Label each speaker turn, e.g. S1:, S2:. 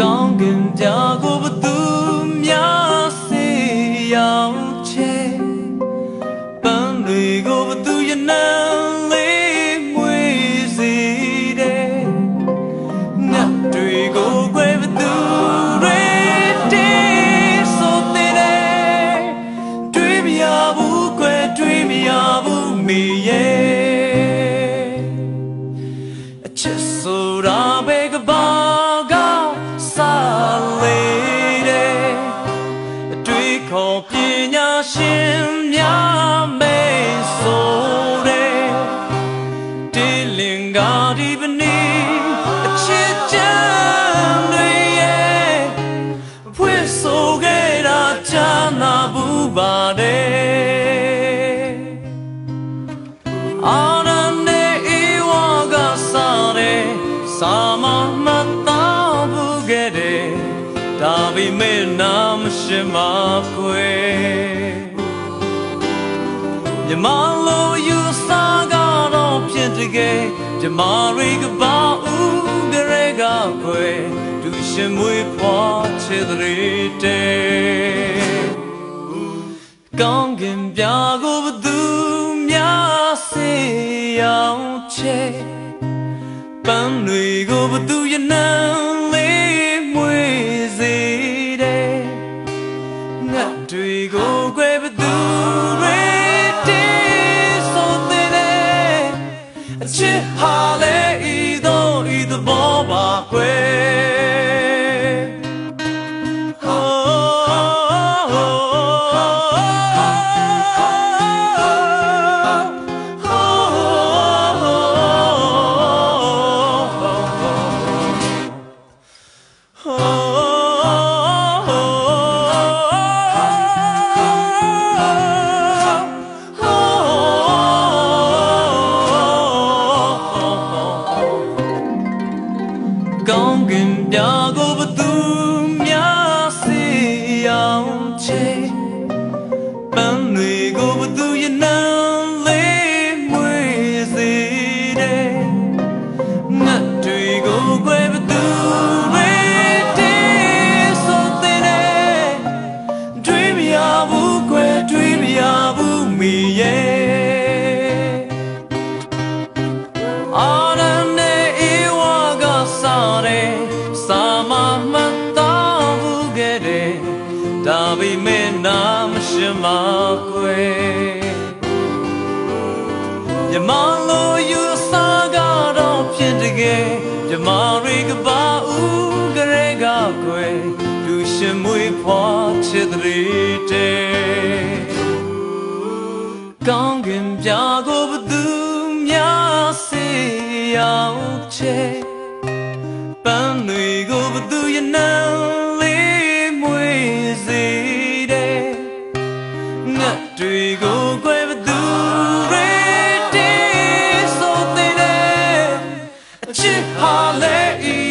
S1: ခင်ပြကိုဘသူများစေရောက်ချေပန်းတွေကိုဘသူရနံလေးမွေစေတဲ့ငါတွေကိုခွဲဘသူတွေတေးဆိုတဲ့တွေးမရဘူးခွဲတွေးမရဘူးမိရဲ့ ရှင်များမေဆိုတဲ့ဒီလင်္ကာဒီပနီအချစ်ချမ်းတွေရဲ့ဖွင့်ဆိုခဲ့တာချမ်းသာဘူးပါတယ်အာရနေဧဝကစားတဲ့စာမ မြမလိုယူစားကတော့ဖြစ်တကယ်မြမတွေကပါဦးကြရကခွေဒူရှင်မွေဖွာချစ်တဲ့တဲ့ကောင်းကင်ပြာကိုဘသူများစေအောင်ချေပန်းတွေကိုဘသူရနံ ချစ်ဟာလေဤသောဤသဘောပါခွဲကော မြမလိုယူစားကတော့ဖြစ်တကယ်မြမတွေကပါဦးကြရကကွယ်ဒူရှင်မွေဖွာချစ်တဲ့တဲ့ကောင်းကင်ပြာကိုဘသူများစေရောက်ချေပန်းတွေကိုဘသူရနံ တဲ့အချ